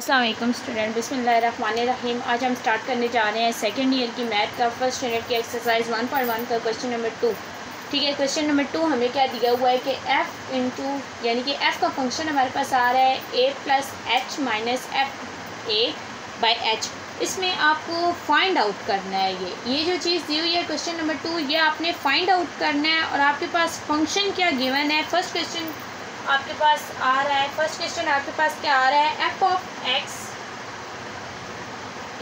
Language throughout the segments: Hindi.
असलम स्टूडेंट बिसमीम आज हम स्टार्ट करने जा रहे हैं सेकेंड ईयर की मैथ का फ़र्स्ट स्टैंडर्ड की एक्सरसाइज वन पॉइंट वन का क्वेश्चन नंबर टू ठीक है क्वेश्चन नंबर टू हमें क्या दिया हुआ है कि एफ़ इंटू यानी कि एफ़ का फ़ंक्शन हमारे पास आ रहा है A plus H minus F A by H इसमें आपको फाइंड आउट करना है ये. ये जो चीज़ दी हुई है क्वेश्चन नंबर टू ये आपने फाइंड आउट करना है और आपके पास फ़ंक्शन क्या गिवन है? फ़र्स्ट क्वेश्चन आपके पास आ रहा है। फ़र्स्ट क्वेश्चन आपके पास क्या आ रहा है? F of X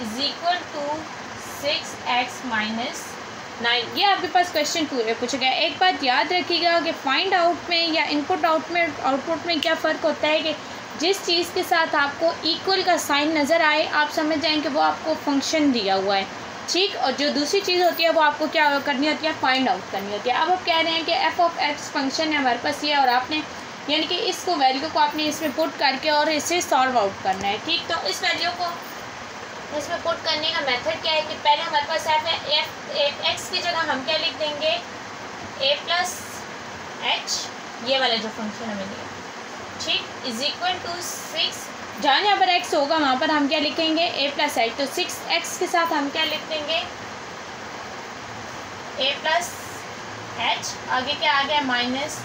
is equal to six X minus nine ये आपके पास क्वेश्चन पूरे पूछा गया एक बात याद रखिएगा कि फाइंड आउट में या इनपुट आउट में आउटपुट में क्या फ़र्क होता है कि जिस चीज़ के साथ आपको इक्वल का साइन नज़र आए, आप समझ जाएँ कि वो आपको फ़ंक्शन दिया हुआ है। ठीक? और जो दूसरी चीज़ होती है, वो आपको क्या करनी होती है? फाइंड आउट करनी होती है। अब आप कह रहे हैं कि एफ़ ऑफ़ एक्स फ़ंक्शन है हमारे पास ये और आपने यानी कि इसको वैल्यू को आपने इसमें पुट करके और इसे सॉल्व आउट करना है, ठीक? तो इस वैल्यू को इसमें पुट करने का मेथड क्या है कि पहले हमारे पास एफ़ है एफ़ एक्स की जगह हम क्या लिख देंगे? ए प्लस एच ये वाला जो फ़ंक्शन हमें दिया। ठीक? इज़ इक्वल टू सिक्स जहाँ यहाँ पर एक्स होगा, वहाँ पर हम क्या लिखेंगे? ए प्लस एच तो सिक्स एक्स के साथ हम क्या लिख देंगे? ए प्लस एच आगे क्या आ गया? माइनस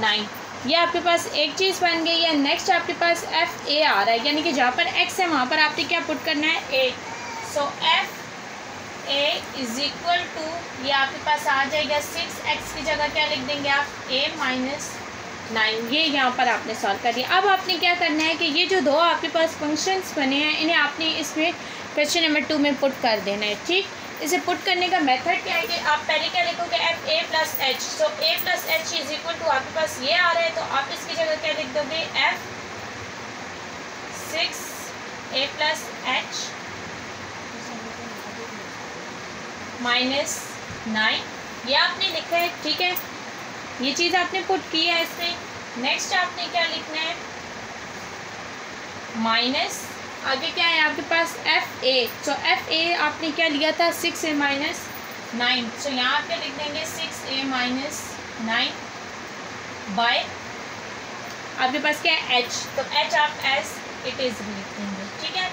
नाइन ये आपके पास एक चीज़ बन गई है नेक्स्ट आपके पास एफ़ ए आ रहा है, यानी कि जहाँ पर एक्स है, वहाँ पर आपने क्या पुट करना है? A so F A is equal to ये आपके पास आ जाएगा सिक्स एक्स की जगह क्या लिख देंगे आप? ए माइनस नाइन ये यहाँ पर आपने सॉल्व कर दिया। अब आपने क्या करना है कि ये जो दो आपके पास फ़ंक्शंस बने हैं, इन्हें आपने इसमें क्वेश्चन नंबर टू में पुट कर देना है, ठीक? इसे पुट करने का मेथड क्या है कि आप पहले क्या लिखोगे? F A plus H so A plus H is equal to आपके पास ये आ रहा है तो आप इसकी जगह क्या लिख दोगे? F six A plus H minus nine ये आपने लिखा है, ठीक है? ये चीज़ आपने पुट की है इसमें। नेक्स्ट आपने क्या लिखना है? माइनस आगे क्या है आपके पास? F A so F A आपने क्या लिया था? Six A minus nine so यहाँ पे लिख देंगे six A minus nine by आपके पास क्या है? एच तो एच आप एस इट इज़ लिख देंगे, ठीक है?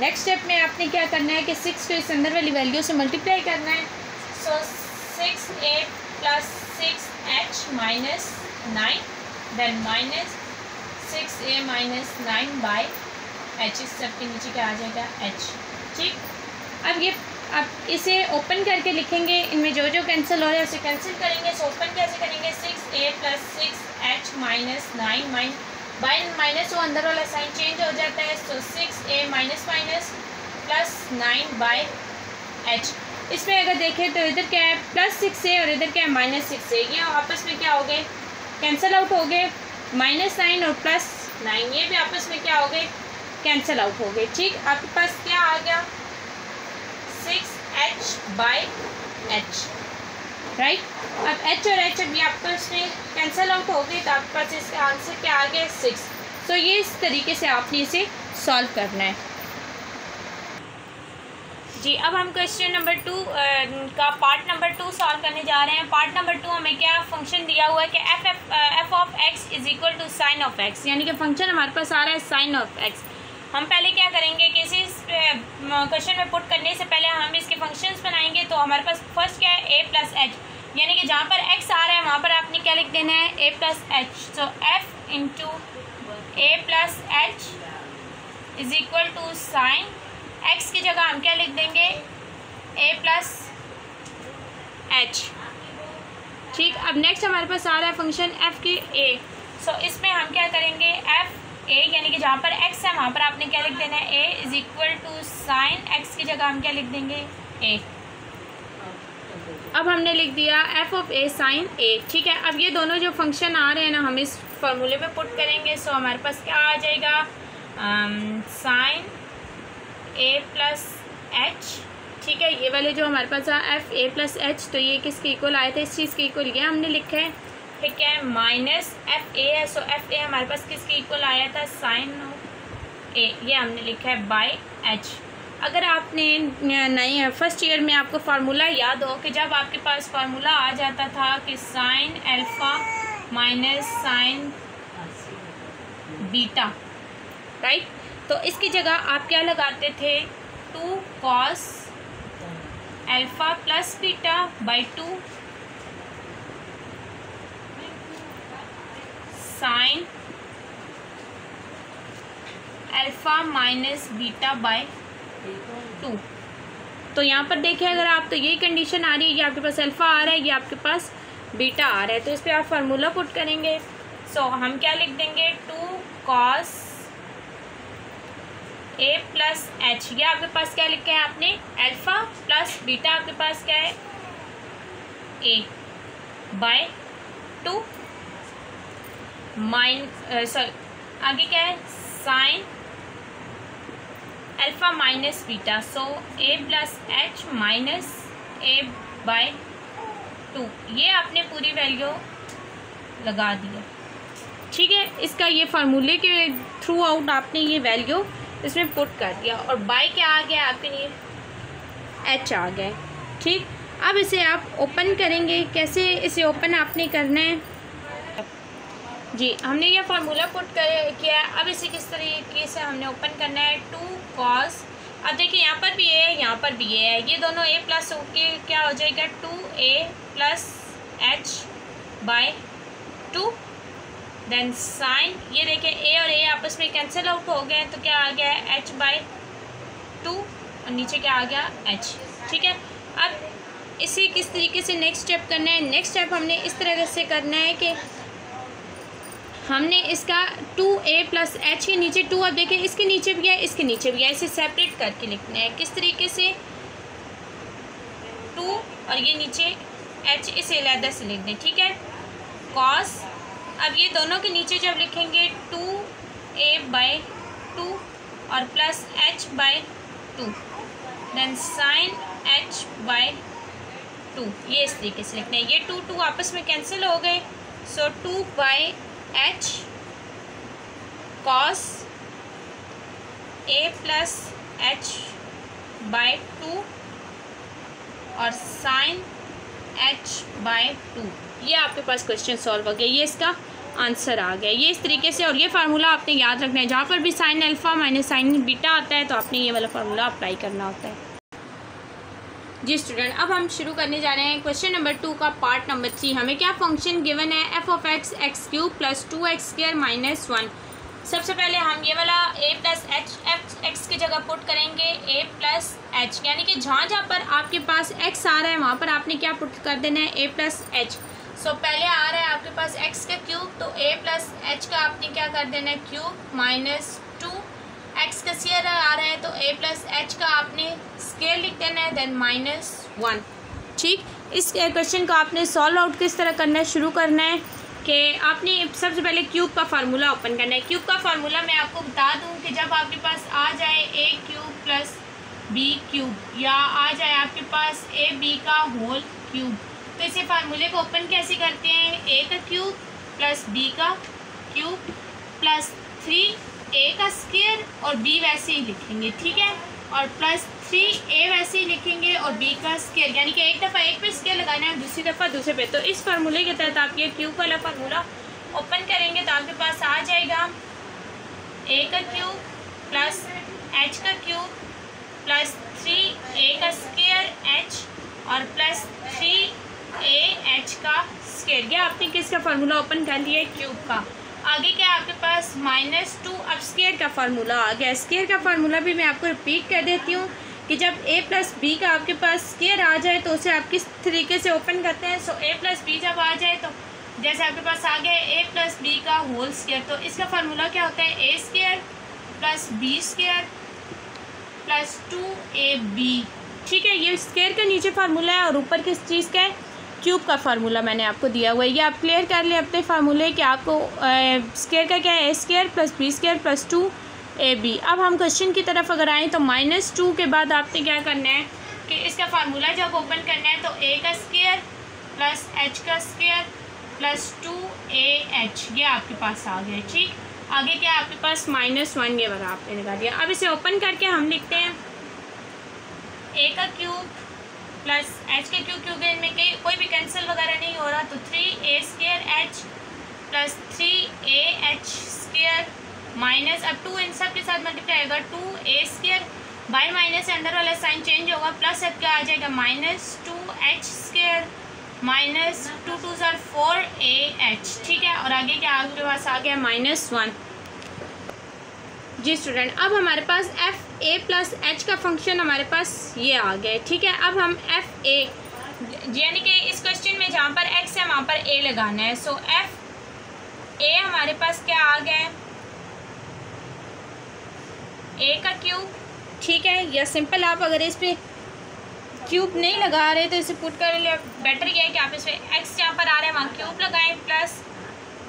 नेक्स्ट स्टेप में आपने क्या करना है कि सिक्स को इस अंदर वाली वैल्यू से मल्टीप्लाई करना है। So six A plus six H minus nine then minus six A minus nine by H इस सब के नीचे क्या आ जाएगा? एच ठीक? अब ये आप इसे ओपन करके लिखेंगे। इनमें जो जो कैंसिल हो रहा है उसे कैंसिल करेंगे। सो ओपन कैसे करेंगे? Six A plus six H minus nine minus by minus वो अंदर वाला साइन चेंज हो जाता है। So six A minus minus plus nine by H इसमें अगर देखें तो इधर क्या है? प्लस सिक्स है और इधर क्या है? माइनस सिक्स है ये आपस में क्या हो गए? कैंसिल आउट हो गए। माइनस नाइन और प्लस नाइन ये भी आपस में क्या हो गए? कैंसिल आउट हो गए ठीक, आपके पास क्या आ गया? Six H by H right अब एच और एच अभी आपस में कैंसिल आउट हो गए तो आपके पास इसका आंसर क्या आ गया सिक्स तो ये इस तरीके से आपने इसे सॉल्व करना है। जी, अब हम क्वेश्चन नंबर टू का पार्ट नंबर टू सॉल्व करने जा रहे हैं। पार्ट नंबर टू हमें क्या फ़ंक्शन दिया हुआ है कि F F F of X is equal to sine of X यानी कि फ़ंक्शन हमारे पास आ रहा है साइन ऑफ़ एक्स हम पहले क्या करेंगे कि इसी क्वेश्चन में पुट करने से पहले हम इसके फ़ंक्शंस बनाएँगे तो हमारे पास फ़र्स्ट क्या है? ए प्लस एच यानी कि जहाँ पर एक्स आ रहा है, वहाँ पर आपने क्या लिख देना है? A plus H so F into A plus H is equal to sine X की जगह हम क्या लिख देंगे? ए प्लस एच ठीक, अब नेक्स्ट हमारे पास आ रहा है फ़ंक्शन एफ़ की ए सो इसमें हम क्या करेंगे? एफ़ ए यानी कि जहाँ पर एक्स है, वहाँ पर आपने क्या लिख देना है? A is equal to sine X की जगह हम क्या लिख देंगे? ए अब हमने लिख दिया F of A sine A ठीक है, अब ये दोनों जो फ़ंक्शन आ रहे हैं ना, हम इस फॉर्मूले में पुट करेंगे सो हमारे पास क्या आ जाएगा? साइन ए प्लस एच ठीक है, ये वाले जो हमारे पास एफ़ ए प्लस एच तो ये किसके इक्वल आए थे? इस चीज़ के इक्वल ये हमने लिखा है। क्या है माइनस एफ़ ए है सो एफ़ ए हमारे पास किसके इक्वल आया था? साइन ए ये हमने लिखा है बाई एच अगर आपने, नहीं फ़र्स्ट ईयर में आपको फार्मूला याद हो कि जब आपके पास फार्मूला आ जाता था कि sine alpha minus sine beta right तो इसकी जगह आप क्या लगाते थे? Two cos alpha plus beta by two sine alpha minus beta by two तो यहाँ पर देखें अगर आप तो यही कंडीशन आ रही है ये आपके पास अल्फ़ा आ रहा है ये आपके पास बीटा आ रहा है। तो इस पर आप फार्मूला पुट करेंगे। सो so, हम क्या लिख देंगे? Two cos A plus H ये आपके पास क्या लिखा है आपने? अल्फ़ा प्लस बीटा आपके पास क्या है? A by two minus sorry आगे क्या है? Sine alpha minus beta so A plus H minus A by two ये आपने पूरी वैल्यू लगा दिया ठीक है, इसका ये फार्मूले के थ्रू आउट आपने ये वैल्यू इसमें पुट कर दिया। और बाय क्या आ गया आपके लिए? एच आ गया। ठीक, अब इसे आप ओपन करेंगे। कैसे इसे ओपन आपने करना है? जी, हमने ये फार्मूला पुट कर, किया है। अब इसे किस तरीके से हमने ओपन करना है? टू कॉस अब देखिए, यहाँ पर भी ए है, यहाँ पर भी ए है। ये दोनों ए प्लस ओ के क्या हो जाएगा? Two A plus H by two then sine ये देखिए ए और ए आपस में कैंसिल आउट हो गए तो क्या आ गया है? एच बाय टू और नीचे क्या आ गया? एच ठीक है? अब इसे किस तरीके से नेक्स्ट स्टेप करना है? नेक्स्ट स्टेप हमने इस तरह से करना है कि हमने इसका टू ए प्लस एच के नीचे टू, अब देखें, इसके नीचे भी है, इसके नीचे भी है। इसे सेपरेट करके लिखना है। किस तरीके से? टू और ये नीचे एच, इसे अलहदा से लिख दें ठीक है? कॉस अब ये दोनों के नीचे जब लिखेंगे, टू ए बाय टू और plus H by two then sine H by two, ये इस तरीके से लिखना है। ये टू टू आपस में कैंसिल हो गए so two by H cos A plus H by two और साइन एच बाय टू ये आपके पास क्वेश्चन सॉल्व हो गया। ये इसका आंसर आ गया। ये इस तरीके से और ये फार्मूला आपने याद रखना है। जहाँ पर भी sine alpha minus sine beta आता है तो आपने ये वाला फार्मूला अप्लाई करना होता है। जी स्टूडेंट अब हम शुरू करने जा रहे हैं क्वेश्चन नंबर टू का पार्ट नंबर थ्री हमें क्या फ़ंक्शन गिवन है? F of X X cube plus two X square minus one सबसे पहले हम ये वाला A plus H F X की जगह पुट करेंगे ए प्लस एच यानी कि जहाँ जहाँ पर आपके पास एक्स आ रहा है, वहाँ पर आपने क्या पुट कर देना है? ए प्लस एच सो पहले आ रहा है आपके पास एक्स का क्यूब तो ए प्लस एच का आपने क्या कर देना है? क्यूब माइनस एक्स का सीयर आ रहा है तो ए प्लस एच का आपने स्केल लिख देना है देन माइनस वन ठीक? इस क्वेश्चन को आपने सॉल्व आउट किस तरह करना है? शुरू करना है कि आपने सबसे पहले क्यूब का फार्मूला ओपन करना है। क्यूब का फार्मूला मैं आपको बता दूँ कि जब आपके पास आ जाए A cube plus B cube या आ जाए आपके पास ए बी का होल क्यूब तो इसे फार्मूले को ओपन कैसे करते हैं? ए का क्यूब प्लस बी का क्यूब प्लस थ्री ए का स्केयर और बी वैसे ही लिखेंगे, ठीक है? और प्लस थ्री ए वैसे ही लिखेंगे और बी का स्केयर यानी कि एक दफ़ा एक पे स्केयर लगाना है दूसरी दफ़ा दूसरे पे। तो इस फार्मूले के तहत आप ये क्यूब वाला फार्मूला ओपन करेंगे तो आपके पास आ जाएगा। ए का क्यूब प्लस एच का क्यूब प्लस थ्री ए का स्केयर एच और प्लस थ्री ए एच का स्केयर यह आपने किसका फार्मूला ओपन कर लिया है? क्यूब का। आगे क्या आपके पास माइनस टू अब स्केयर का फार्मूला आ गया स्केयर का फार्मूला भी मैं आपको रिपीट कर देती हूँ कि जब ए प्लस बी का आपके पास स्केयर आ जाए तो उसे आप किस तरीके से ओपन करते हैं? सो ए प्लस बी जब आ जाए तो जैसे आपके पास आ गया ए प्लस बी का होल स्केयर तो इसका फार्मूला क्या होता है? A square plus b square plus two a b ठीक है, ये स्केयर का नीचे फार्मूला है और ऊपर किस चीज़ का है? क्यूब का फार्मूला मैंने आपको दिया हुआ है। ये आप क्लियर कर लें अपने फार्मूले कि आपको स्केयर का क्या है? A square plus b square plus two a b अब हम क्वेश्चन की तरफ़ अगर आएँ तो माइनस टू के बाद आपने क्या करना है कि इसका फार्मूला जब ओपन करना है तो ए का स्केयर प्लस एच का square plus two a h ये आपके पास आ गया, ठीक? आगे क्या आपके पास? माइनस वन ये वाला आपने लगा दिया। अब इसे ओपन करके हम लिखते हैं। ए का क्यूब प्लस एच के क्यू क्योंकि इनमें कोई भी कैंसिल वगैरह नहीं हो रहा तो three a square h plus three a h square minus अब टू इन सब के साथ मल्टीप्लाई होगा two a square by minus अंदर वाला साइन चेंज होगा प्लस अब क्या आ जाएगा minus two h square minus two two sir four a h ठीक है? और आगे क्या आपके पास आ गया माइनस वन जी स्टूडेंट अब हमारे पास एफ़ ए प्लस एच का फ़ंक्शन हमारे पास ये आ गया ठीक है? अब हम एफ़ ए यानी कि इस क्वेश्चन में जहाँ पर एक्स है, वहाँ पर ए लगाना है। सो एफ़ ए हमारे पास क्या आ गया है? ए का क्यूब ठीक है? या सिंपल आप अगर इस पर क्यूब नहीं लगा रहे तो इसे पुट कर लिया। बेटर यह है कि आप इस पर एक्स जहाँ पर आ रहा है, वहाँ क्यूब लगाएँ प्लस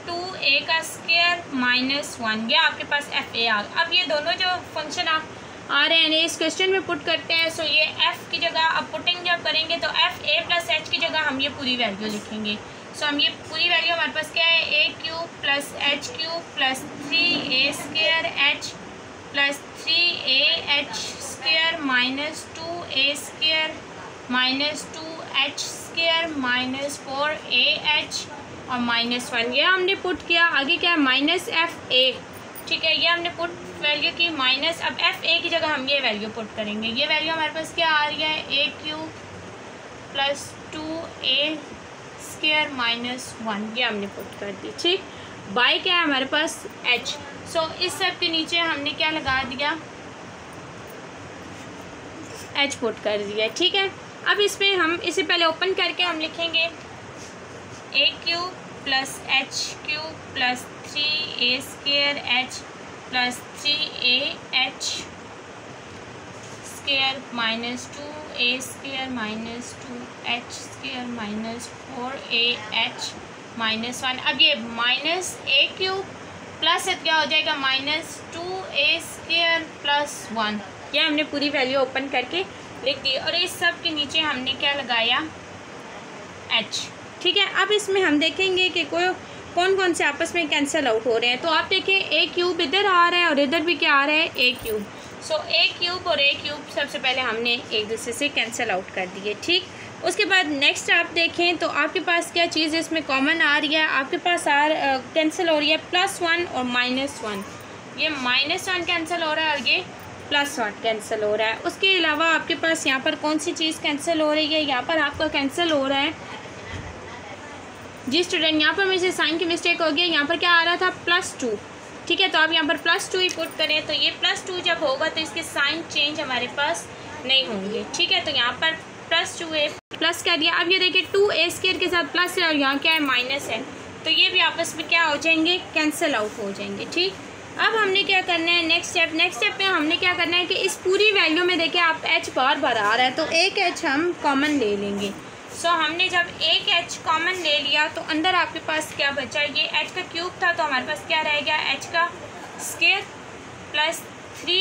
टू ए का स्केयर माइनस वन ये आपके पास एफ़ ए आ अब ये दोनों जो फ़ंक्शन आप आ रहे हैं इस क्वेश्चन में पुट करते हैं सो ये एफ़ की जगह अब पुटिंग जब करेंगे तो एफ़ ए प्लस एच की जगह हम ये पूरी वैल्यू लिखेंगे। सो हम ये पूरी वैल्यू हमारे पास क्या है? A cube plus h cube plus three a square h plus three a h square minus two a square minus two h square minus four a h और माइनस वन ये हमने पुट किया। आगे क्या है? माइनस एफ़ ए ठीक है ये हमने पुट वैल्यू की माइनस अब एफ़ ए की जगह हम ये वैल्यू पुट करेंगे। ये वैल्यू हमारे पास क्या आ रही है? A cube plus two a square minus one ये हमने पुट कर दी। ठीक? बाई क्या है? हमारे पास एच सो so, इस सब के नीचे हमने क्या लगा दिया? एच पुट कर दिया। ठीक है? अब इसमें हम इसे पहले ओपन करके हम लिखेंगे। A cube plus h cube plus three a square h plus three a h square minus two a square minus two h square minus four a h minus one अब ये माइनस ए क्यूब प्लस क्या हो जाएगा? Minus two a square plus one ये हमने पूरी वैल्यू ओपन करके लिख दी। और इस सब के नीचे हमने क्या लगाया? एच ठीक है, अब इसमें हम देखेंगे कि कोई कौन कौन से आपस में कैंसिल आउट हो रहे हैं। तो आप देखें ए क्यूब इधर आ रहा है और इधर भी क्या आ रहा है? A cube so A cube और ए क्यूब सबसे पहले हमने एक दूसरे से कैंसिल आउट कर दिए, ठीक? उसके बाद नेक्स्ट आप देखें तो आपके पास क्या चीज़ इसमें कॉमन आ रही है। आपके पास आ कैंसिल हो रही है प्लस वन और माइनस वन ये माइनस वन कैंसिल हो रहा है और ये प्लस वन कैंसिल हो रहा है। उसके अलावा आपके पास यहाँ पर कौन सी चीज़ कैंसिल हो रही है? यहाँ पर आपका कैंसिल हो रहा है। जी स्टूडेंट यहाँ पर मुझे साइन की मिस्टेक हो गई, यहाँ पर क्या आ रहा था? प्लस टू ठीक है तो आप यहाँ पर प्लस टू ही पुट करें तो ये प्लस टू जब होगा तो इसके साइन चेंज हमारे पास नहीं होंगे। ठीक है तो यहाँ पर प्लस टू ए प्लस कर दिया। अब ये देखिए टू ए स्केयर के साथ प्लस है, और यहाँ क्या है? माइनस है। तो ये भी आपस में क्या हो जाएँगे? कैंसिल आउट हो जाएँगे, ठीक? अब हमने क्या करना है? नेक्स्ट स्टेप नेक्स्ट स्टेप में हमने क्या करना है कि इस पूरी वैल्यू में देखिए, आप एच बार बार आ रहा है तो एक एच हम कॉमन ले लेंगे। सो so, हमने जब एक एच कॉमन ले लिया तो अंदर आपके पास क्या बचा? ये एच का क्यूब था तो हमारे पास क्या रह गया? एच का square plus three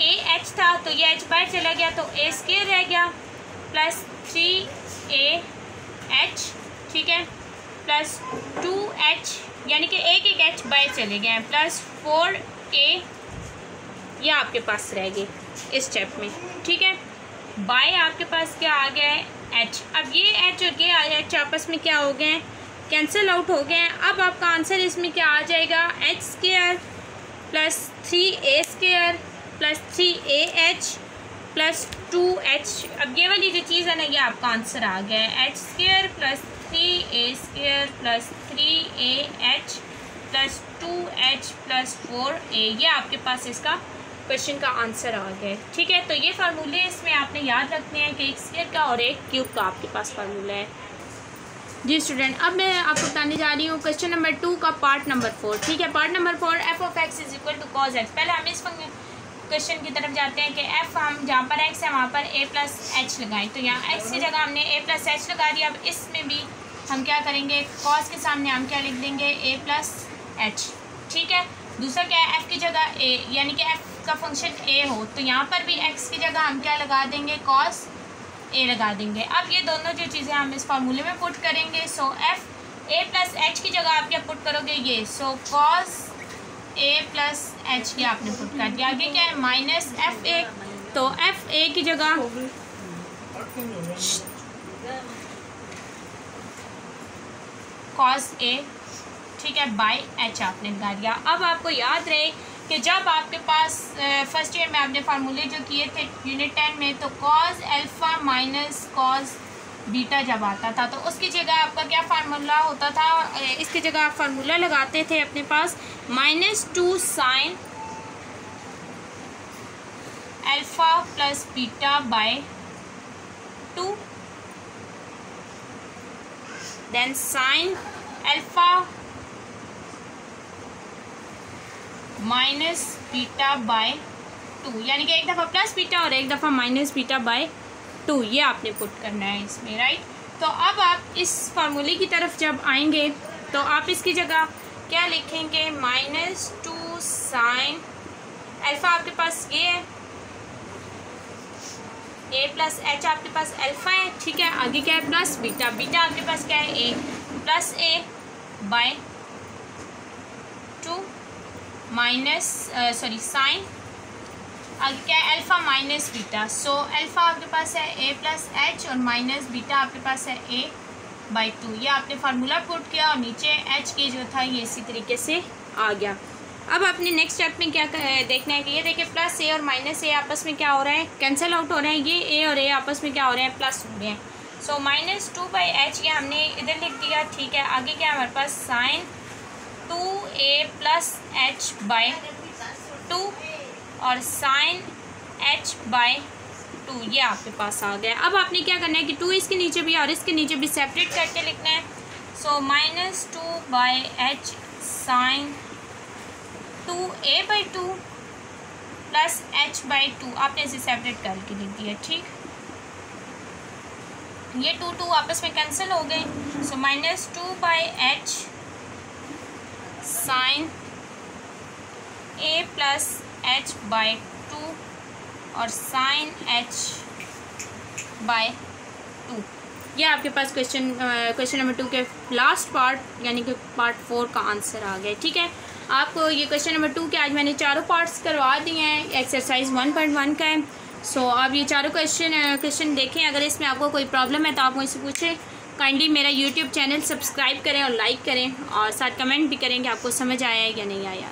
a h था तो ये एच बाहर चला गया तो ए स्केयर रह गया प्लस थ्री ए एच ठीक है? प्लस टू एच यानी कि एक एक एच बाहर चले गए हैं प्लस फोर ए ये आपके पास रह गए इस स्टेप में ठीक है? बाय आपके पास क्या आ गया है? एच अब ये एच और ये एच आपस में क्या हो गए? हैं कैंसिल आउट हो गए। हैं अब आपका आंसर इसमें क्या आ जाएगा? H square plus three a square plus three a h plus two h अब ये वाली जो चीज़ है ना, ये आपका आंसर आ गया है। H square plus three a square plus three a h plus two h plus four a ये आपके पास इसका क्वेश्चन का आंसर आ गया ठीक है तो ये फार्मूले इसमें आपने याद रखने हैं कि एक स्केयर का और एक क्यूब का आपके पास फार्मूला है। जी स्टूडेंट अब मैं आपको बताने जा रही हूँ क्वेश्चन नंबर टू का पार्ट नंबर फोर ठीक है part number four f of x is equal to cos x पहले हम इस क्वेश्चन की तरफ़ जाते हैं कि एफ़ हम जहाँ पर एक्स है, वहाँ पर ए प्लस एच लगाएँ। तो यहाँ एक्स की जगह हमने ए प्लस एच लगा दिया। अब इसमें भी हम क्या करेंगे? कॉज के सामने हम क्या लिख देंगे? ए प्लस एच ठीक है, दूसरा क्या है? एफ़ की जगह ए यानी कि एफ़ का फ़ंक्शन ए हो तो यहाँ पर भी एक्स की जगह हम क्या लगा देंगे? कॉस ए लगा देंगे। अब ये दोनों जो चीज़ें हम इस फार्मूले में पुट करेंगे so f a plus h की जगह आप क्या पुट करोगे? ये। So cos a plus h की आपने पुट कर दिया। आगे क्या है? माइनस एफ़ ए तो एफ़ ए की जगह कॉस ए ठीक है बाय एच आपने लगा दिया। अब आपको याद रहे कि जब आपके पास फ़र्स्ट ईयर में आपने फार्मूले जो किए थे यूनिट टेन में तो cos alpha minus cos beta जब आता था तो उसकी जगह आपका क्या फार्मूला होता था? इसकी जगह आप फार्मूला लगाते थे अपने पास minus two sine alpha plus beta by two then sine alpha minus beta by two यानी कि एक दफ़ा प्लस बीटा और एक दफ़ा माइनस बीटा बाय टू ये आपने पुट करना है इसमें राइट तो अब आप इस फार्मूले की तरफ़ जब आएँगे तो आप इसकी जगह क्या लिखेंगे? माइनस टू साइन अल्फ़ा आपके पास ये है। ए प्लस एच आपके पास अल्फ़ा है, ठीक है? आगे क्या है? प्लस बीटा बीटा आपके पास क्या है? A plus a by minus sorry sine आगे क्या है? Alpha minus beta so alpha आपके पास है ए प्लस एच और माइनस बीटा आपके पास है ए बाई टू ये आपने फार्मूला पुट किया और नीचे एच के जो था, ये इसी तरीके से आ गया. अब आपने नेक्स्ट स्टेप में क्या देखना है कि ये देखिए प्लस ए और माइनस ए आपस में क्या हो रहा है? कैंसिल आउट हो रहा है. ये ए और ए आपस में क्या हो रहे हैं? प्लस हो रहे हैं. So minus two by h ये हमने इधर लिख दिया. ठीक है. आगे क्या हमारे पास sine two a plus h by two और साइन एच बाय टू, ये आपके पास आ गया। अब आपने क्या करना है कि टू इसके नीचे भी और इसके नीचे भी सेपरेट करके लिखना है। So minus two by h sine two a by two plus h by two, आपने इसे सेपरेट करके लिख दिया, ठीक? ये टू टू आपस में कैंसिल हो गए। So minus two by h sine a plus h by two और साइन एच बाय टू ये आपके पास क्वेश्चन क्वेश्चन नंबर टू के लास्ट पार्ट यानी कि पार्ट फोर का आंसर आ गया ठीक है? आपको ये क्वेश्चन नंबर टू के आज मैंने चारों पार्ट्स करवा दिए हैं एक्सरसाइज वन पॉइंट वन का है। सो so, आप ये चारों क्वेश्चन क्वेश्चन देखें अगर इसमें आपको कोई प्रॉब्लम है तो आप मुझसे पूछें। काइंडली मेरा यूट्यूब चैनल सब्सक्राइब करें और लाइक करें और साथ कमेंट भी करें कि आपको समझ आया है या नहीं आया।